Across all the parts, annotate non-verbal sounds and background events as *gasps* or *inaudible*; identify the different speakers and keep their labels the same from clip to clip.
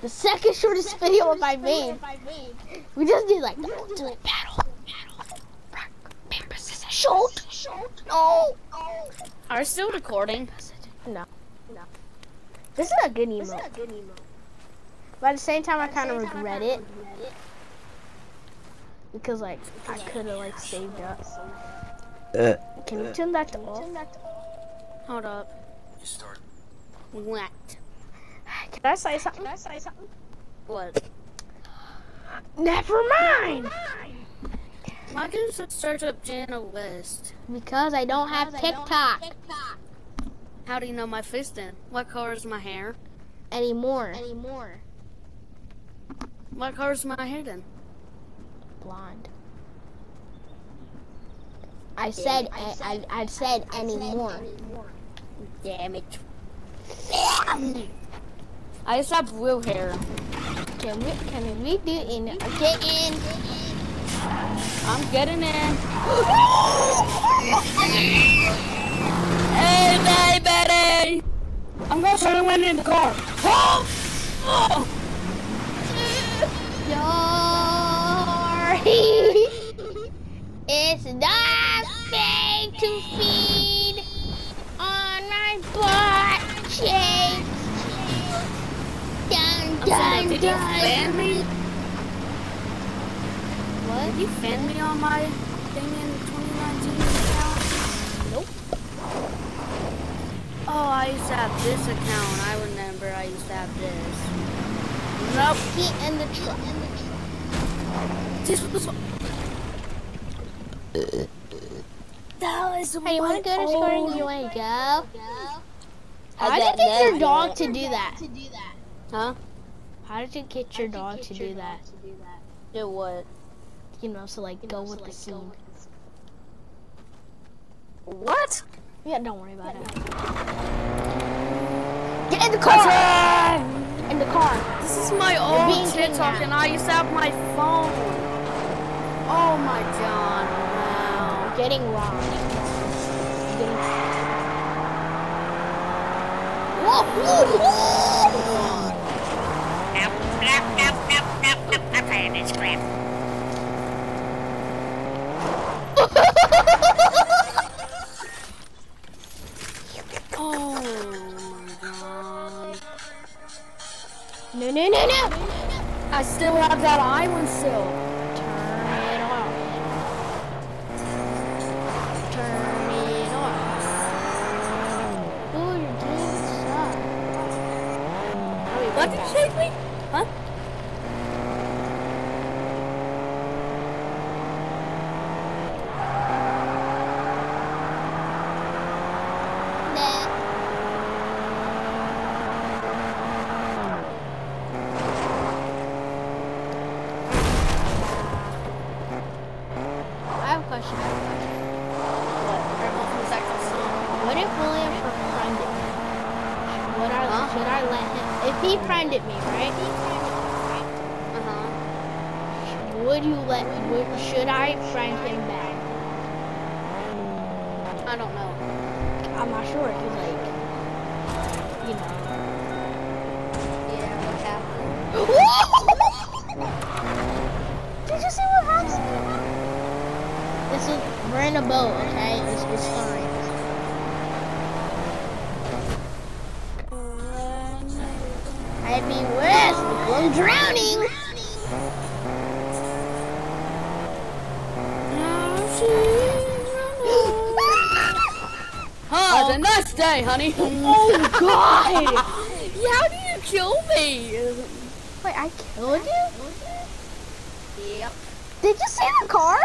Speaker 1: The second shortest video of I made. We just did like the ultimate battle. Rock, paper, scissors, shoot! shoot. No!
Speaker 2: Are you still recording?
Speaker 1: No. No. This is a good emote. This is a good emote. But at the same time, I kind of regret it. Because, like, I could have, like, saved up.
Speaker 3: Uh,
Speaker 1: Can you turn that to off?
Speaker 2: Hold up. You start. What?
Speaker 1: Can I say something? Can I say something?
Speaker 2: What?
Speaker 1: Never mind!
Speaker 2: Why didn't you search up Jenna West?
Speaker 1: Because I don't have TikTok
Speaker 2: How do you know my face then? What color is my hair?
Speaker 1: anymore. Anymore.
Speaker 2: What color is my hair then?
Speaker 1: Blonde. I said, I, I, I said anymore.
Speaker 2: Damn it. I just have blue hair.
Speaker 1: Can we, can we do in, get in?
Speaker 2: I'm getting in. hey, baby! I'm gonna try to win in the car. Oh! Oh!
Speaker 1: Sorry. *laughs* it's nothing to feed on my butt cheeks. Dun
Speaker 2: I'm sorry,
Speaker 1: dun
Speaker 2: did you
Speaker 1: dun.
Speaker 2: fan me?
Speaker 1: What?
Speaker 2: Did you fan me on my thing in 2019 account?
Speaker 1: Nope.
Speaker 2: Oh, I used to have this account. I remember I used to have this. Nope.
Speaker 1: Get in the truck.
Speaker 2: This was. That was
Speaker 1: Hey, you wanna go to school you wanna go?
Speaker 2: I
Speaker 1: How did
Speaker 2: got
Speaker 1: you get your dog to do that. to do that?
Speaker 2: Huh?
Speaker 1: How did you get your dog to do that?
Speaker 2: Do what?
Speaker 1: You know, so like go with the scene.
Speaker 2: What?
Speaker 1: Yeah, don't worry about it. Get in the car! In the car.
Speaker 2: This is my old TikTok, and I used to have my phone. Oh my god! Wow.
Speaker 1: You're getting robbed. Getting... Whoa, whoa, whoa!
Speaker 2: God.
Speaker 1: No, no, no, no!
Speaker 2: I still have that island still.
Speaker 1: Turn it off. Turn it off. Ooh, your game sucks. I'll be
Speaker 2: What
Speaker 1: right
Speaker 2: did you
Speaker 1: back.
Speaker 2: say to me? Huh?
Speaker 1: Nah. I have a question. I have a question. What if William befriended me? Would I,
Speaker 2: Huh?
Speaker 1: should I let him? If he friended me, right?
Speaker 2: Uh-huh.
Speaker 1: Would you let? Would, should I friend him back?
Speaker 2: I don't know.
Speaker 1: I'm not sure. Cause like, you know.
Speaker 2: Yeah, what happened?
Speaker 1: Did you see what happened? This is we're in a boat, okay? It's, it's fine. I'd be worse. I'm drowning.
Speaker 2: Huh, it's a nice day, honey.
Speaker 1: oh *laughs* God!
Speaker 2: How do you kill me?
Speaker 1: Wait, I killed you?
Speaker 2: Yep.
Speaker 1: Did you see the car?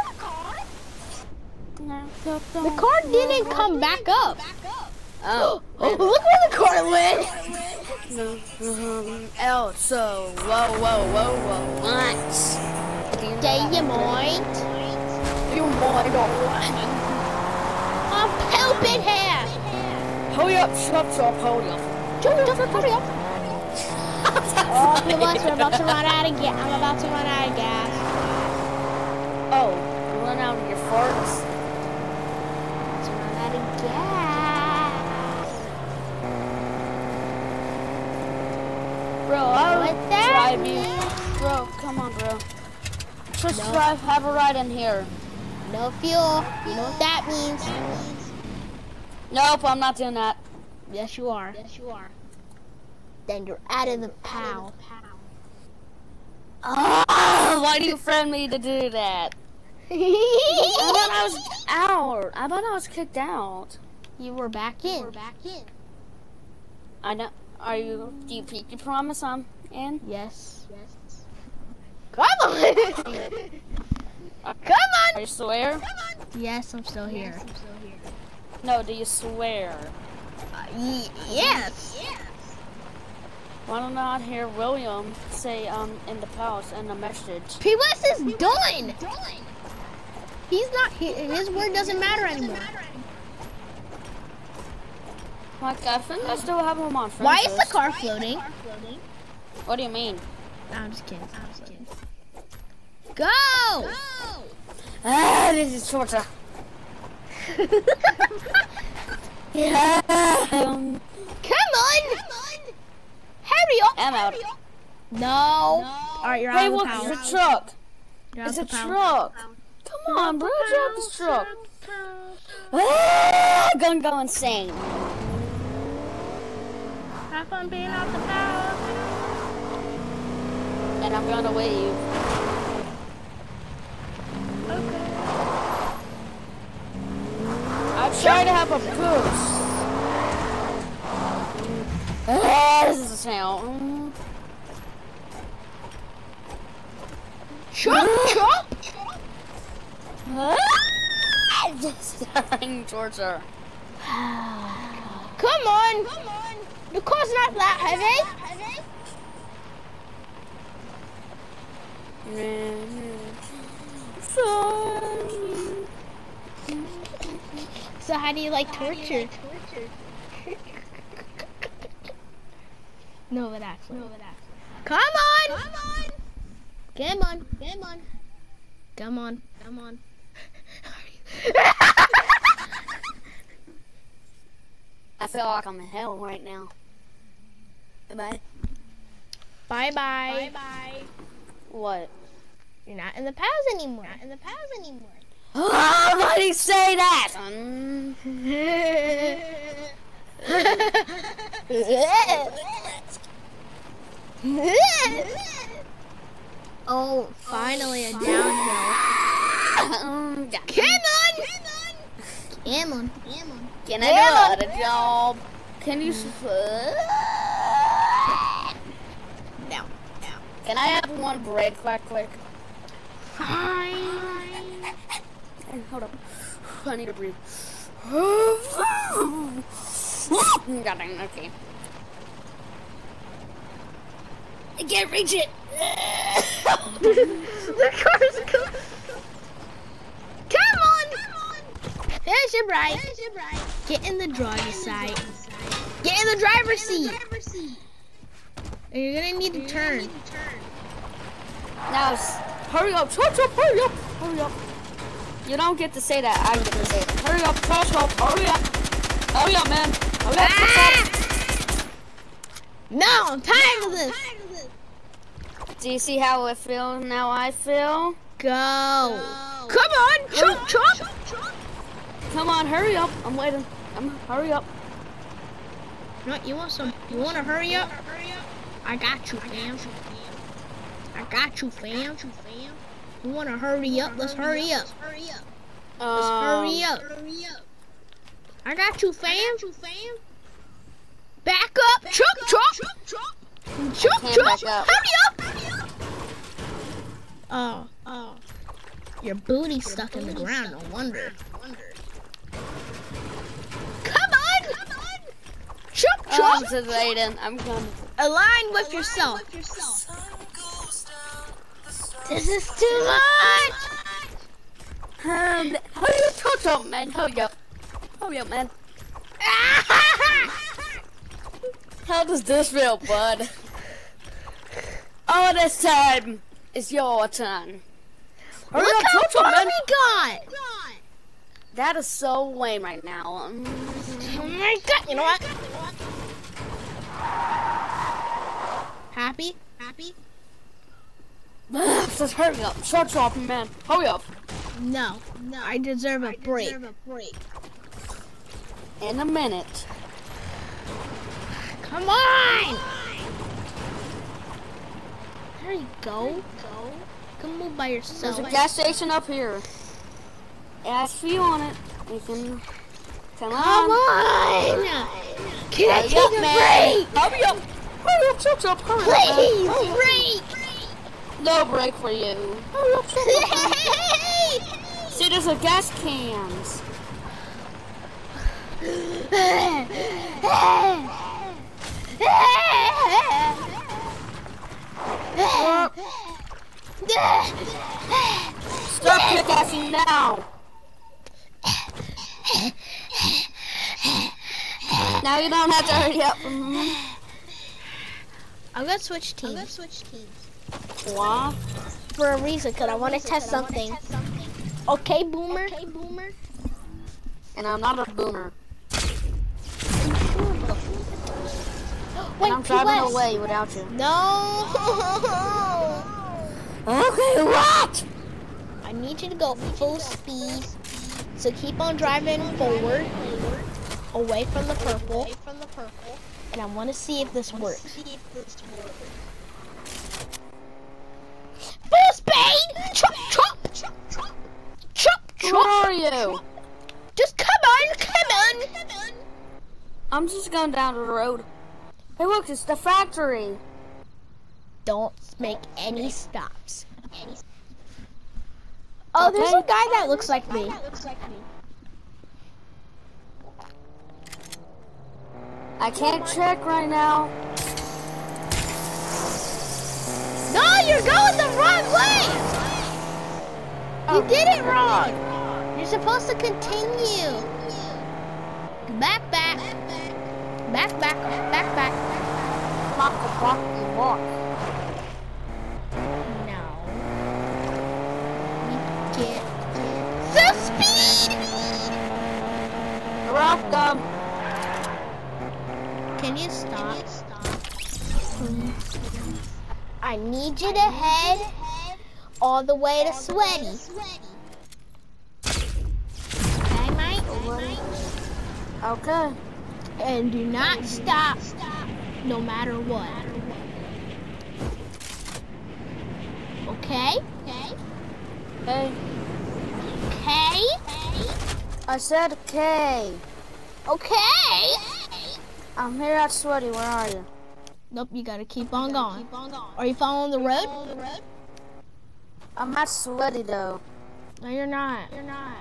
Speaker 1: The car didn't come back up.
Speaker 2: Oh.
Speaker 1: Oh, *gasps* look where the car went.
Speaker 2: L, *laughs* oh, so, whoa, whoa, whoa, whoa. What? Do you know
Speaker 1: Do you
Speaker 2: that?
Speaker 1: mind?
Speaker 2: You mind what?
Speaker 1: I'm helping him.
Speaker 2: Hurry up, shut up, hurry up.
Speaker 1: Jump, jump, hurry up. *laughs* Oh, the we're about to run out of gas. I'm about to run out of gas.
Speaker 2: Oh, you run out of your farts?
Speaker 1: To run out of gas.
Speaker 2: Bro, I
Speaker 1: What drive
Speaker 2: Ivy. Bro, come on, bro. Just drive, have a ride in here.
Speaker 1: No fuel. You know what that means.
Speaker 2: Nope, I'm not doing that.
Speaker 1: Yes, you are. Yes, you are. Then you're out of the POW.
Speaker 2: Ah, why do you friend me to do that? I thought I was out. I thought I was kicked out.
Speaker 1: you were back in. You were back in.
Speaker 2: I know. Are you? Do you keep your promise I'm in?
Speaker 1: Yes. Yes. Come on. *laughs* Come
Speaker 2: Are you swear?
Speaker 1: Come on. Yes, I'm still here.
Speaker 2: No, do you swear?
Speaker 1: Uh, y- yes.
Speaker 2: Why don't I hear William say um in the post in the message?
Speaker 1: P. West is done. He's not. He, his word doesn't matter anymore.
Speaker 2: Like I think I still have him on
Speaker 1: Why is the car floating?
Speaker 2: What do you mean?
Speaker 1: I'm just kidding. I'm just kidding. Go!
Speaker 2: Ah, this is torture. Yeah. Um,
Speaker 1: Come on! Hurry up!
Speaker 2: I'm out.
Speaker 1: No. All right, you're
Speaker 2: Hey,
Speaker 1: out of the
Speaker 2: look,
Speaker 1: power.
Speaker 2: it's a truck.
Speaker 1: You're
Speaker 2: It's a
Speaker 1: of the power.
Speaker 2: truck. Come on, bro, drive this truck. Ah, gonna go insane.
Speaker 1: Have fun being out the power.
Speaker 2: And I'm gonna wave. Have a boost. Ah, this is a sound.
Speaker 1: Chop, chop! *laughs*
Speaker 2: Just starting torture.
Speaker 1: Come on! Come on! The car's not that heavy. So how do you like torture? no, but actually. Come on! Come on! Come on! Come on! Come on! Come on! *laughs*
Speaker 2: I feel like I'm in hell right now. Bye.
Speaker 1: Bye bye. Bye bye.
Speaker 2: What?
Speaker 1: You're not in the pals anymore. Not in the pals anymore.
Speaker 2: Oh, why you say that?
Speaker 1: Oh, finally a downhill.
Speaker 2: um, yeah.
Speaker 1: Come on! Come on.
Speaker 2: Can I do a job? Can you? s-
Speaker 1: No.
Speaker 2: Can I have one break, quick, quick?
Speaker 1: Hi.
Speaker 2: Hold up. I need to breathe. God dang, okay. I can't reach it. *laughs*
Speaker 1: the car's coming. Come on! There's your bride. Get in the driver's side. Get in the driver's seat. And you're gonna need to turn.
Speaker 2: Now, hurry up, chop, chop, hurry up, hurry up. You don't get to say that. I get to say it. Hurry up, chop, chop, hurry up. Hurry up, man. Hurry up, chop.
Speaker 1: No, I'm tired of this.
Speaker 2: Do you see how it feels now I feel?
Speaker 1: Go. Come on, chop, chop.
Speaker 2: Come on, hurry up. I'm waiting. I'm hurry up.
Speaker 1: No, you want some? You want to hurry up? I got you, fam. I got you, fam. You want to hurry up? Let's hurry up. Let's hurry
Speaker 2: Um,
Speaker 1: up. I got you, fam. you fam Back up. Chop, chop. Chop,
Speaker 2: can't
Speaker 1: chop.
Speaker 2: back up.
Speaker 1: Hurry up. Oh, oh. Your booty stuck in the ground. No wonder. Come on. Chop,
Speaker 2: Oh,
Speaker 1: chop.
Speaker 2: I'm sedated. I'm coming.
Speaker 1: Align with yourself. This is too much.
Speaker 2: Um, hurry up, chop, chop, man. Hurry up. Hurry up, man. *laughs* How does this feel, bud? Oh, this time it's your turn. Hurry
Speaker 1: Look
Speaker 2: up,
Speaker 1: how far
Speaker 2: man.
Speaker 1: we got.
Speaker 2: That is so lame right now. Um,
Speaker 1: Oh my god, you know what? Happy? Happy?
Speaker 2: Just hurry up. Shut up, man. Hurry up.
Speaker 1: No, no, I deserve a break.
Speaker 2: In a minute.
Speaker 1: Come on! There you go. Go. You can move by yourself.
Speaker 2: There's a gas station up here. It has fuel on it. You can. Come
Speaker 1: Come
Speaker 2: on.
Speaker 1: on! Can I take
Speaker 2: up,
Speaker 1: a
Speaker 2: man.
Speaker 1: break?
Speaker 2: Hurry up. Hurry up. Shut up. Hurry up. man.
Speaker 1: Please,
Speaker 2: Hurry up.
Speaker 1: break!
Speaker 2: No break for you. Hurry up. Shut up. See, there's a gas cans. Stop pickaxing now. Now you don't have to hurry up.
Speaker 1: I'm gonna switch teams. I'm gonna switch teams.
Speaker 2: Why?
Speaker 1: For a reason, because I want to test something. Okay, Boomer? Okay, Boomer?
Speaker 2: And I'm not a boomer. *gasps*
Speaker 1: Wait,
Speaker 2: and I'm driving
Speaker 1: POS.
Speaker 2: away without you.
Speaker 1: No! *laughs*
Speaker 2: Okay, what?
Speaker 1: I need you to go full speed. So keep on driving forward, away from the purple. And I want to see if this works. Full speed! Chop, chop, chop, chop, chop,
Speaker 2: Where are you?
Speaker 1: Just come on, come on.
Speaker 2: I'm just going down the road. Hey, look, it's the factory.
Speaker 1: Don't make any stops. Oh, there's a guy that looks like me.
Speaker 2: I can't check right now.
Speaker 1: No, you're going the wrong way. You did it wrong. You're supposed to continue. Back, back. Back, back, back, back.
Speaker 2: Walk, walk, walk.
Speaker 1: No. We get the speed.
Speaker 2: Welcome.
Speaker 1: Can you stop? I need you to head all the way to Sweaty. Okay, mate?
Speaker 2: Okay.
Speaker 1: And do not stop, no matter what. Okay? Okay.
Speaker 2: Hey,
Speaker 1: Okay?
Speaker 2: I said okay.
Speaker 1: Okay?
Speaker 2: I'm here at Sweaty. Where are you?
Speaker 1: Nope, you gotta keep on going. Are you following the road?
Speaker 2: I'm not Sweaty though.
Speaker 1: No, you're not. You're not.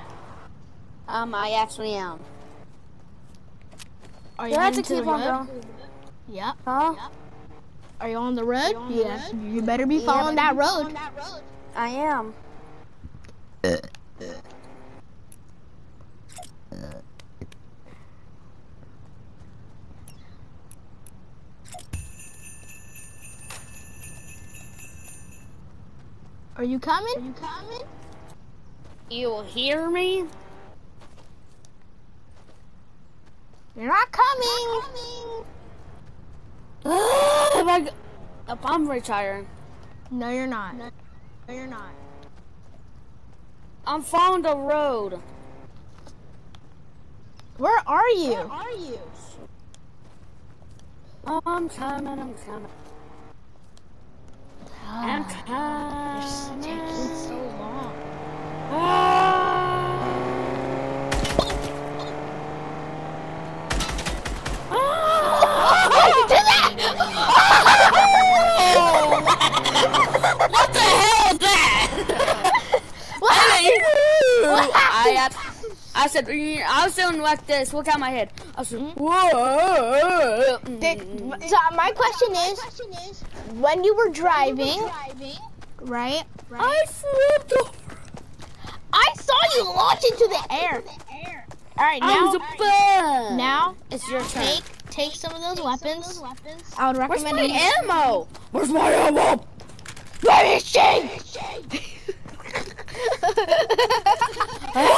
Speaker 2: Um, I actually am.
Speaker 1: Are you
Speaker 2: You have to
Speaker 1: heading to the
Speaker 2: keep on
Speaker 1: road?
Speaker 2: going.
Speaker 1: Yep.
Speaker 2: Huh?
Speaker 1: Are you on the road? Yes. You better be following that road.
Speaker 2: I am.
Speaker 1: Are you coming? Are you coming?
Speaker 2: You hear me?
Speaker 1: You're not coming.
Speaker 2: if ah, I, g- if I'm retiring,
Speaker 1: No, you're not. No, you're not.
Speaker 2: I'm following the road.
Speaker 1: Where are you? Where are you?
Speaker 2: I'm coming. I'm coming. I'm
Speaker 1: It's
Speaker 2: coming.
Speaker 1: taking so long.
Speaker 2: Ah. What the hell is that? I, had- I was doing like this. Look at my head. I said, whoa.
Speaker 1: Did, so my question is, when you were driving, right?
Speaker 2: I flipped over.
Speaker 1: I saw you launch into the air. All right, now, now
Speaker 2: it's your turn.
Speaker 1: take take some of those weapons. I would
Speaker 2: Where's
Speaker 1: recommend.
Speaker 2: my ammo? Where's my ammo?
Speaker 1: Where is she? Alright,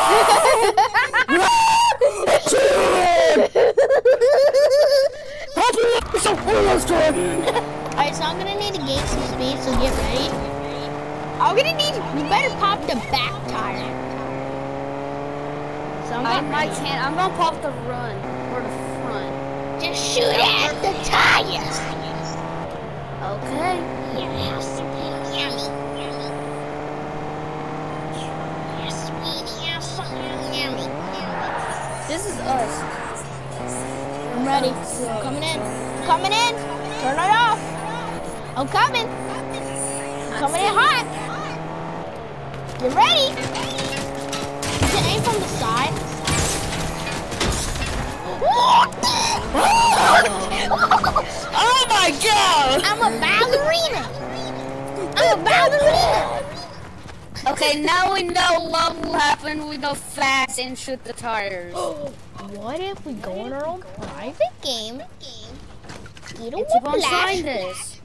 Speaker 1: so I'm gonna need to gain some speed, so get ready. I'm gonna need. You better pop the back tire. So I'm
Speaker 2: I, can't. I'm gonna pop the run or the front.
Speaker 1: Just shoot at the tires.
Speaker 2: Okay.
Speaker 4: Yes.
Speaker 2: This is us.
Speaker 1: I'm ready. I'm coming in. I'm coming in. Turn it off. I'm coming. I'm coming in hot. You ready? You can aim from the side. *laughs*
Speaker 2: Oh my god!
Speaker 1: I'm a ballerina. I'm a ballerina.
Speaker 2: Okay, now we know what will happen. We go fast and shoot the tires. *gasps*
Speaker 1: What if we go in our own private game? Get a
Speaker 2: And keep on trying this.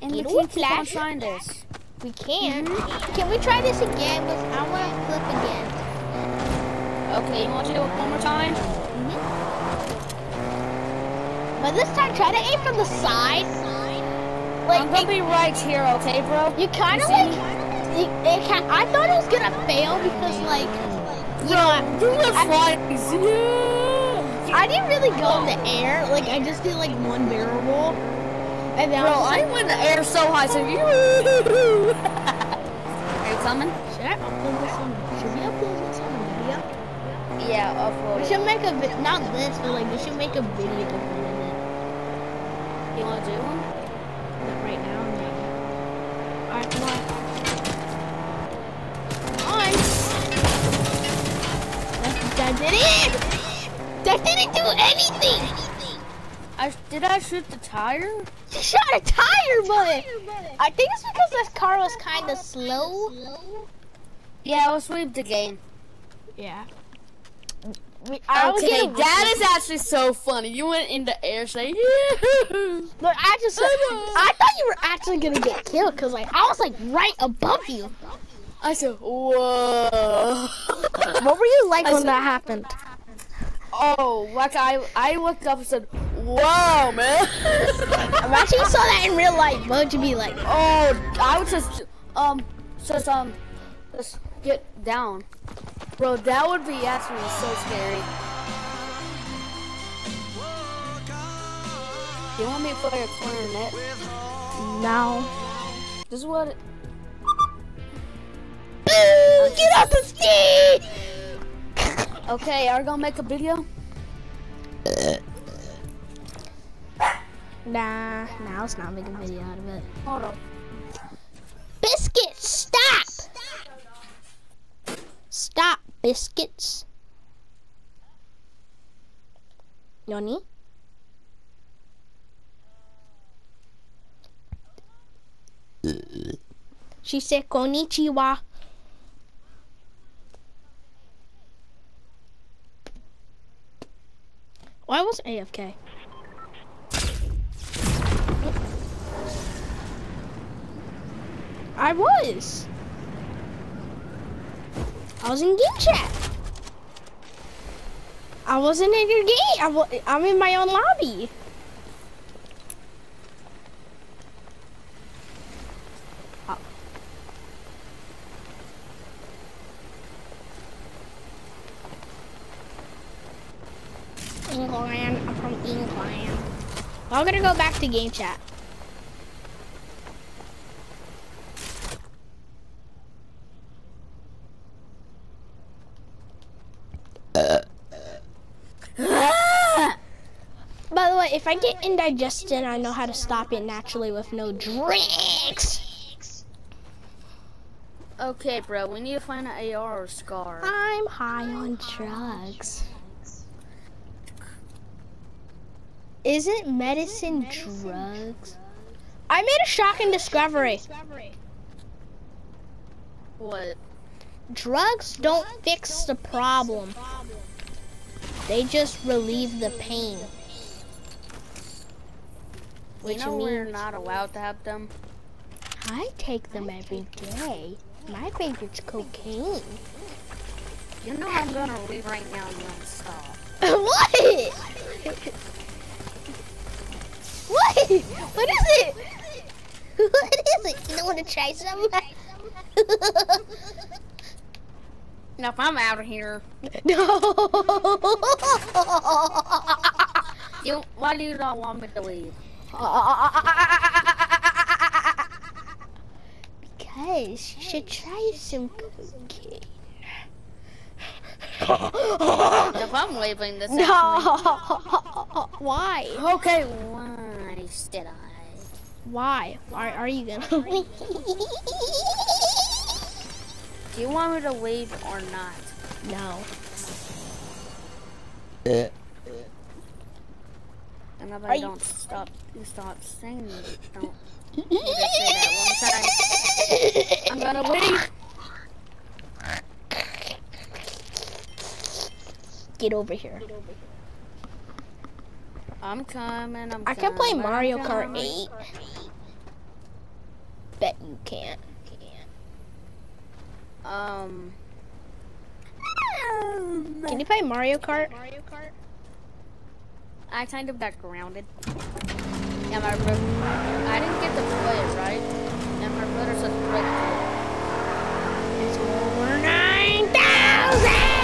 Speaker 2: And we
Speaker 1: Get
Speaker 2: can keep on trying this.
Speaker 1: We can. Mm-hmm. Can we try this again? But I want to flip again.
Speaker 2: Okay, you want to do it one more time? Mm-hmm.
Speaker 1: But this time, try to aim from the side. Like,
Speaker 2: I'm gonna be right here, okay, bro?
Speaker 1: you kind of like.
Speaker 2: me?
Speaker 1: It, it ca I thought it was gonna fail because, like, you know, I,
Speaker 2: You were flying. Yeah.
Speaker 1: I didn't really go in the air. Like, I just did like one barrel roll, and then
Speaker 2: Bro,
Speaker 1: I was
Speaker 2: I went in the air so high, so you. Are you coming?
Speaker 1: should I upload this on? Should we upload this on video?
Speaker 2: Yeah,
Speaker 1: We should make a not this, but like we should make a video.
Speaker 2: You want to do one?
Speaker 1: Did it. That didn't do anything.
Speaker 2: I did I shoot the tire?
Speaker 1: You shot a tire, but I think it's because this car was kind of slow.
Speaker 2: Yeah, I'll sweep the game.
Speaker 1: Yeah. We, I
Speaker 2: Okay, that is actually so funny. You went in the air saying, yeah.
Speaker 1: But I just, I thought you were actually gonna get killed because like I was like right above you.
Speaker 2: I said, whoa.
Speaker 1: What were you like
Speaker 2: I
Speaker 1: when
Speaker 2: said-
Speaker 1: that happened?
Speaker 2: oh, like I, I looked up and said, whoa, man. *laughs*
Speaker 1: Imagine you saw that in real life. What would you be like?
Speaker 2: oh, I would just, um, just, um, just get down. Bro, that would be actually so scary. You want me to play a clarinet?
Speaker 1: No.
Speaker 2: This is what.
Speaker 1: Boo! Get off the stage!
Speaker 2: okay, are we gonna make a video?
Speaker 1: Nah, nah, let's not make a video out of it.
Speaker 2: Hold on.
Speaker 1: Biscuit, stop! Stop, biscuits. Noni? She said konnichiwa. Why was AFK? I was. I was in game chat. I wasn't in your game. I wa- I'm in my own lobby. Oh. England. I'm from England. I'm gonna go back to game chat. By the way, if I get indigestion, I know how to stop it naturally with no drinks.
Speaker 2: Okay, bro, we need to find an AR or SCAR.
Speaker 1: I'm high on drugs. Isn't medicine drugs? I made a shocking discovery.
Speaker 2: What?
Speaker 1: Drugs don't fix the problem. They just relieve the pain.
Speaker 2: You
Speaker 1: Which
Speaker 2: know we're not allowed to have them.
Speaker 1: I take them every day. My favorite's cocaine.
Speaker 2: You know I'm gonna leave right now and you don't stop. *laughs*
Speaker 1: what? What? What is it? What is it? You don't want to try some?
Speaker 2: Nope, I'm out of here.
Speaker 1: no.
Speaker 2: You, why do you not want me to leave?
Speaker 1: because you should try some cookie. *laughs*
Speaker 2: If I'm leaving this
Speaker 1: No. Why?
Speaker 2: Okay, why did I?
Speaker 1: Why? Why are you gonna? *laughs*
Speaker 2: Do you want me to leave or not?
Speaker 1: no. Eh.
Speaker 2: And if
Speaker 1: Are
Speaker 2: I don't stop, *laughs* you stop saying it. Don't. You just say that one time. I'm gonna leave.
Speaker 1: Get over here.
Speaker 2: I'm coming. I'm.
Speaker 1: I can play Mario Kart 8. Bet you can't.
Speaker 2: Um.
Speaker 1: Can you play Mario Kart? Mario Kart.
Speaker 2: I kind of got grounded. Yeah, my bro- I didn't get to play it right, and my brother said
Speaker 1: It's over 9,000!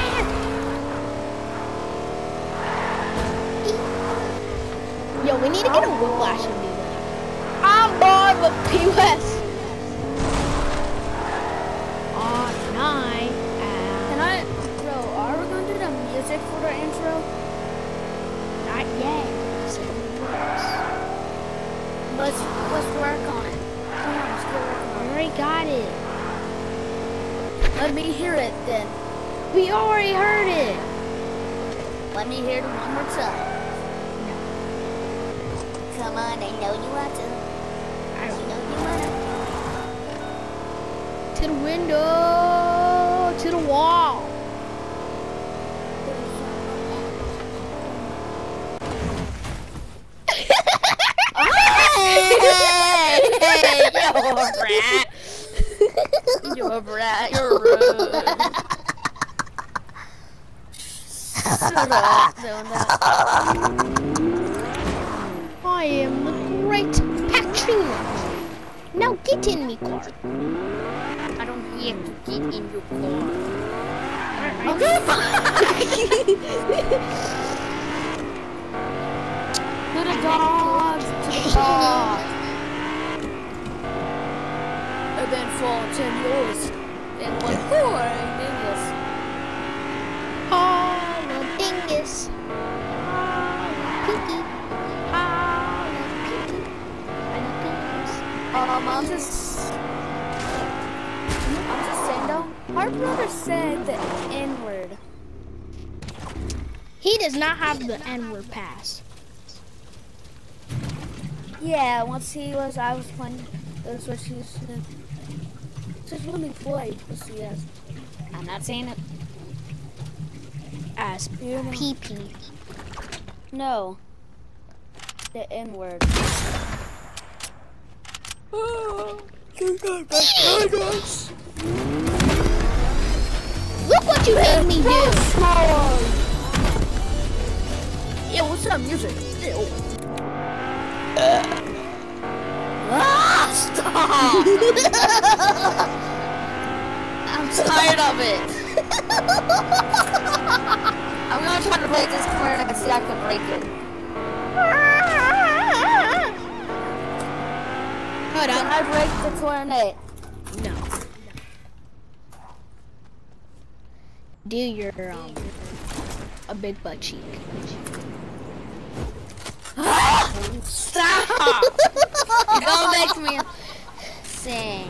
Speaker 1: Yo, we need to get a whiplash and do that. I'm bored with POS. On night.
Speaker 2: Can I, bro? Are we gonna do the music for the intro?
Speaker 1: Not yet. So it works.
Speaker 2: Let's let's work on it. Come on, let's get working
Speaker 1: I
Speaker 2: on
Speaker 1: already got it.
Speaker 2: it. Let me hear it then.
Speaker 1: We already heard it.
Speaker 2: Let me hear it one more time.
Speaker 4: Come on, I know you want to.
Speaker 1: I don't
Speaker 4: know you wanna.
Speaker 1: To the window. To the wall. *laughs*
Speaker 2: You're a rat. You're a rat. You're *laughs* rude. Shut up.
Speaker 1: I am the great Patrina. Now get in me car.
Speaker 2: I don't have to get in your car. *laughs* Okay. To the dogs, to the dogs. And then fall ten yours. And one more, and then this.
Speaker 1: Holla
Speaker 2: Um, I'm just, I'm just saying though. Our brother said the N word.
Speaker 1: He does not have the N-word pass.
Speaker 2: Yeah, once he was, I was playing. That's what she said. Just let me play. Yes. I'm not saying it.
Speaker 1: As. PP.
Speaker 2: No. The N word.
Speaker 1: Look what you made me do.
Speaker 2: Yeah, what's up, music? Ew. Ah, stop! *laughs* I'm tired of it. *laughs* I'm gonna try to break this corner and see if I can break it.
Speaker 1: Hold
Speaker 2: Can
Speaker 1: on.
Speaker 2: I break the cornet?
Speaker 1: No. Do your um a big butt cheek.
Speaker 2: Stop! *laughs* Don't make me sing.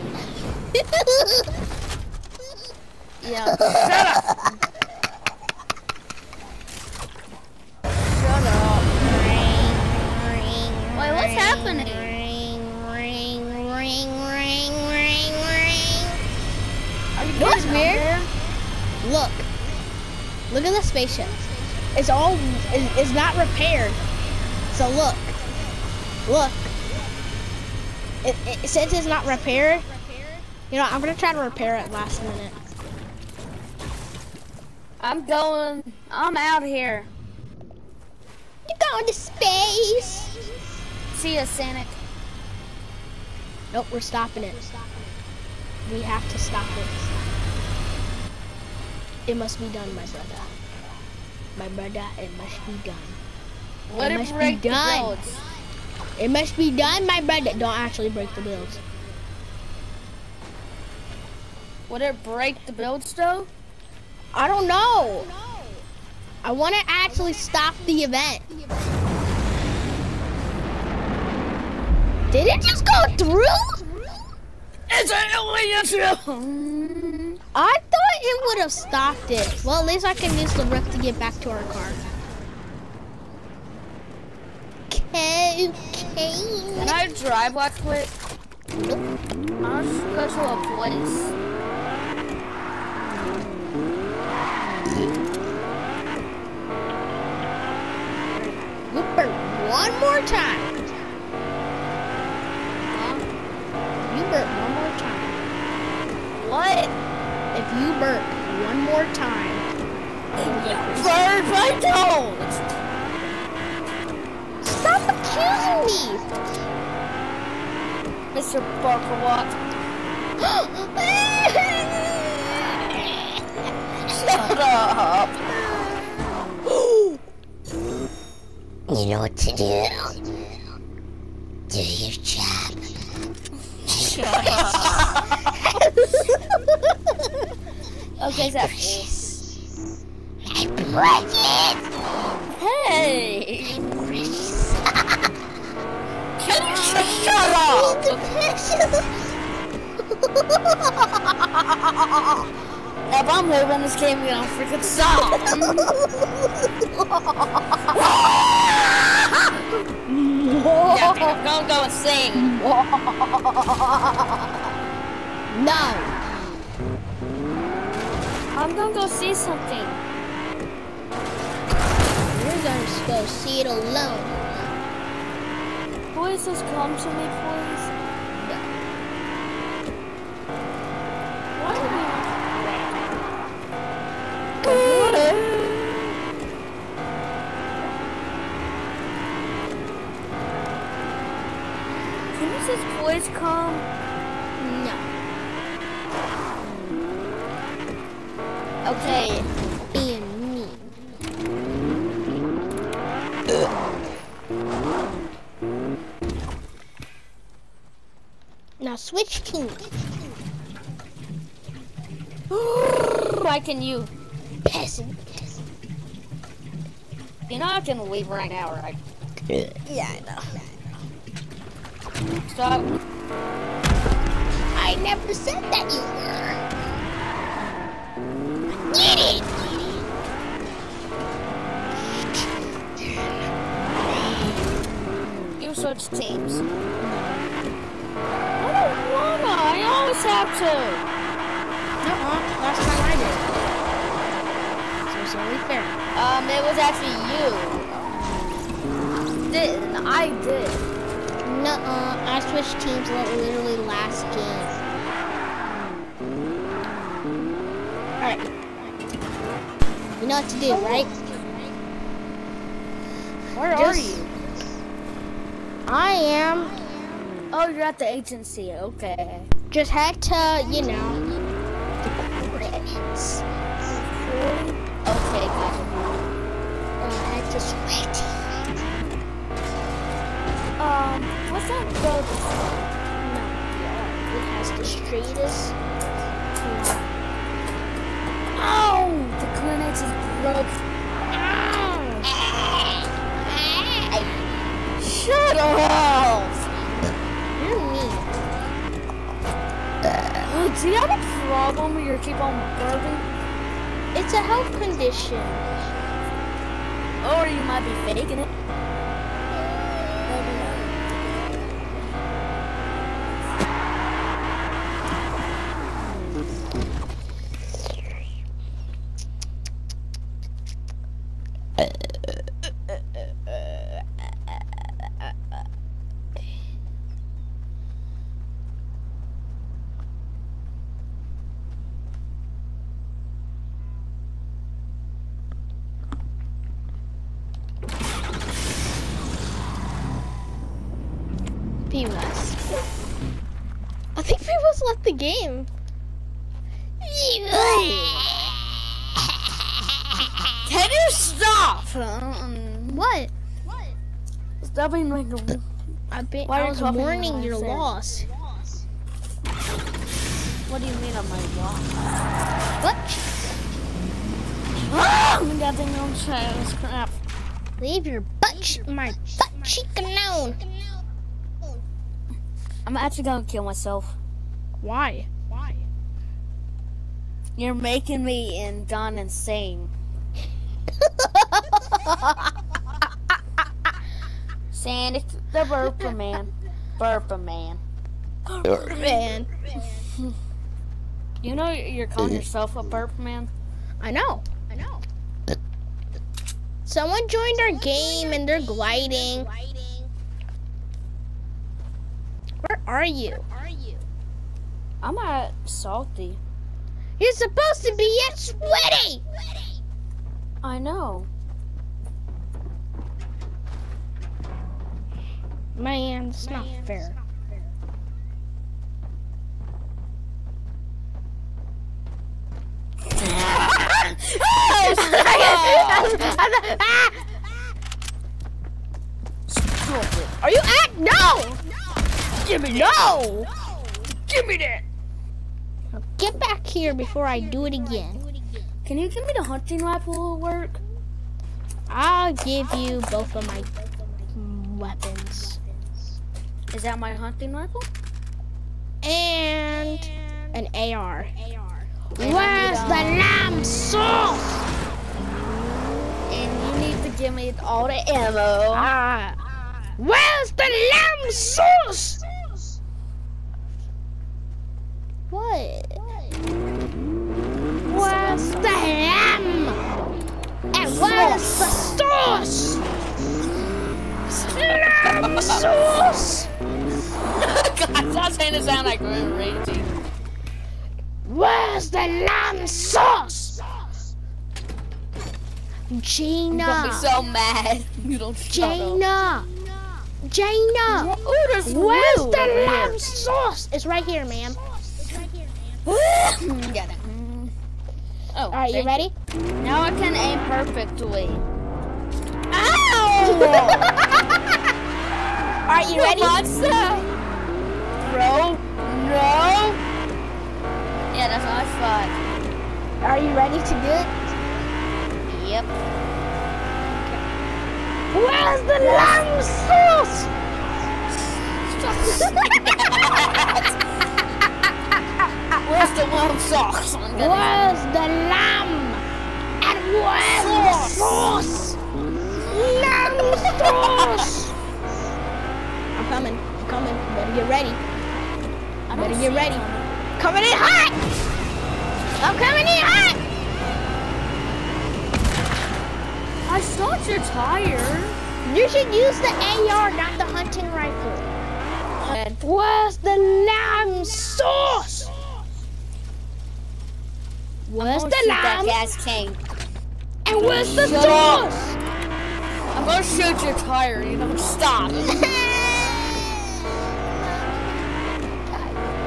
Speaker 2: *laughs* Yeah. Shut up. Shut up. Wait, what's happening?
Speaker 1: Look at the spaceship. It's all it's, not repaired. So look. Look. It, it since it's not repaired. You know, I'm gonna try to repair it last minute.
Speaker 2: I'm going. I'm out here.
Speaker 1: You're going to space.
Speaker 2: See ya, Sonic.
Speaker 1: Nope, we're stopping it. We have to stop it. It must be done, my brother. My brother, it must be done.
Speaker 2: Let
Speaker 1: It
Speaker 2: it
Speaker 1: must be
Speaker 2: break the
Speaker 1: done.
Speaker 2: builds.
Speaker 1: It must be done, my brother. Don't actually break the builds.
Speaker 2: Would it break the builds though?
Speaker 1: I don't know. I want to actually stop the event. Did it just go through?
Speaker 2: It's an alien
Speaker 1: I thought it would have stopped it. Well, at least I can use the rip to get back to our car. Okay, okay.
Speaker 2: Can I drive right quick?
Speaker 1: Nope.
Speaker 2: I'll just go to a place.
Speaker 1: Burp one more time. You burp one more time.
Speaker 2: What?
Speaker 1: If you burp one more time,
Speaker 2: Bird my toes!
Speaker 1: stop accusing me.
Speaker 2: Mr. Barkerwat. Shut up. *gasps*
Speaker 4: You know what to do. Do your
Speaker 2: okay, Zach.
Speaker 4: Precious.
Speaker 2: Hey!
Speaker 4: Precious.
Speaker 2: Can you shut up? If I'm moving this game, we don't freaking stop. yeah, gonna go and sing. *laughs*
Speaker 1: no.
Speaker 2: I'm gonna go see something.
Speaker 1: You're gonna go see it alone.
Speaker 2: Please just come to me, please. Why are we Can you just please come?
Speaker 1: No.
Speaker 2: Okay.
Speaker 1: Being mean. Now switch.
Speaker 2: Why can you?
Speaker 1: Peasant.
Speaker 2: You know I can leave right now, right?
Speaker 1: Yeah, I know.
Speaker 2: Stop.
Speaker 1: I never said that you were. Get it!
Speaker 2: You switch teams. Always have to.
Speaker 1: Uh-uh, last time I did. So it's only fair.
Speaker 2: Um, it was actually you. Did I did?
Speaker 1: Nuh-uh, I switched teams li- literally last game. Alright. You know what to do, right?
Speaker 2: Where
Speaker 1: Just-
Speaker 2: are you?
Speaker 1: I am.
Speaker 2: Oh, you're at the agency. Okay.
Speaker 1: Just head to, you know.
Speaker 2: Okay, gotcha.
Speaker 1: Uh, head to Sweaty.
Speaker 2: Um, what's that road?
Speaker 1: No, yeah, it has the straightest.
Speaker 2: Oh, the grenades is broke. Shut up! Problem where you keep on burping?
Speaker 1: It's a health condition.
Speaker 2: Or you might be faking it.
Speaker 1: Game.
Speaker 2: Can you stop? Um,
Speaker 1: What?
Speaker 2: Stop being like a
Speaker 1: I, be,
Speaker 2: Why
Speaker 1: I was
Speaker 2: what
Speaker 1: you're
Speaker 2: said?
Speaker 1: lost.
Speaker 2: What do you mean on my wall?
Speaker 1: What?
Speaker 2: My god, dang on this crap.
Speaker 1: Leave your butt, my butt cheek alone.
Speaker 2: I'm actually gonna kill myself.
Speaker 1: Why? Why?
Speaker 2: You're making me and Don insane. Sandy, the burper man. Burper man.
Speaker 1: Burp Man,
Speaker 2: You know you're calling yourself a burp man?
Speaker 1: I know. I know. Someone joined our game and they're gliding. Where are you?
Speaker 2: I'm at salty.
Speaker 1: You're supposed to be at sweaty.
Speaker 2: I know.
Speaker 1: Man, it's not fair. Ah! *laughs* Are you at? No! Give me no! Give me that! Get back here before I do it again.
Speaker 2: Can you give me the hunting rifle work?
Speaker 1: I'll give you both of my weapons.
Speaker 2: Is that my hunting rifle?
Speaker 1: And an AR. Where's the
Speaker 2: um,
Speaker 1: lamb sauce?
Speaker 2: And you need to give me all the ammo.
Speaker 1: Ah. Where's the lamb sauce? Where's the ham? And where's the sauce? Lamb sauce. *laughs*
Speaker 2: God, stop saying it sound like we're raging.
Speaker 1: Where's the lamb sauce? Gina.
Speaker 2: I'm so mad. *laughs* You don't up.
Speaker 1: Jaina. Jaina.
Speaker 2: Ooh, there's
Speaker 1: Where's the
Speaker 2: here.
Speaker 1: lamb sauce? It's right here, ma'am.
Speaker 2: Get it. Oh,
Speaker 1: All right, you ready?
Speaker 2: Now I can aim perfectly.
Speaker 1: Ow! All right, you ready?
Speaker 2: That? Bro, no. Yeah, that's what I thought.
Speaker 1: Are you ready to do it?
Speaker 2: Yep.
Speaker 1: Where's the lamb sauce? *laughs*
Speaker 2: Where's the socks? I'm
Speaker 1: Where's the lamb? And where's the sauce? Lamb sauce! I'm coming. I'm coming. Better get ready.
Speaker 2: I
Speaker 1: Better get ready.
Speaker 2: it.
Speaker 1: Coming in hot! I'm coming in hot!
Speaker 2: I thought you're tired.
Speaker 1: You should use the AR, not the hunting rifle.
Speaker 2: And
Speaker 1: Where's the lamb sauce? Where's the
Speaker 2: gonna shoot that
Speaker 1: lamb?
Speaker 2: gas.
Speaker 1: And where's the
Speaker 2: Shut
Speaker 1: sauce?
Speaker 2: I'm gonna shoot your tire. You don't stop. *laughs*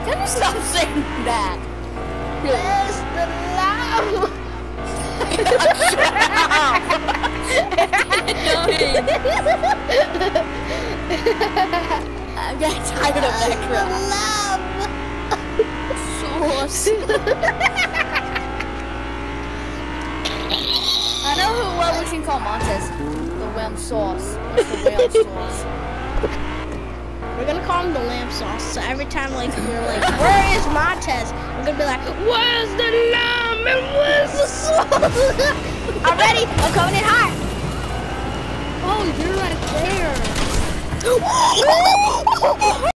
Speaker 2: Can you stop saying that?
Speaker 1: Where's the lamb?
Speaker 2: I'm getting tired of that *laughs* crap. Sauce. *laughs* I know who what we can call Montez. The wham sauce. The *laughs* sauce.
Speaker 1: We're gonna call him the lamb sauce. So every time like we're like, where is Montez? We're gonna be like, where's the lamb and where's the sauce? *laughs* I'm ready. I'm coming in hot.
Speaker 2: Oh, you're right there. *laughs*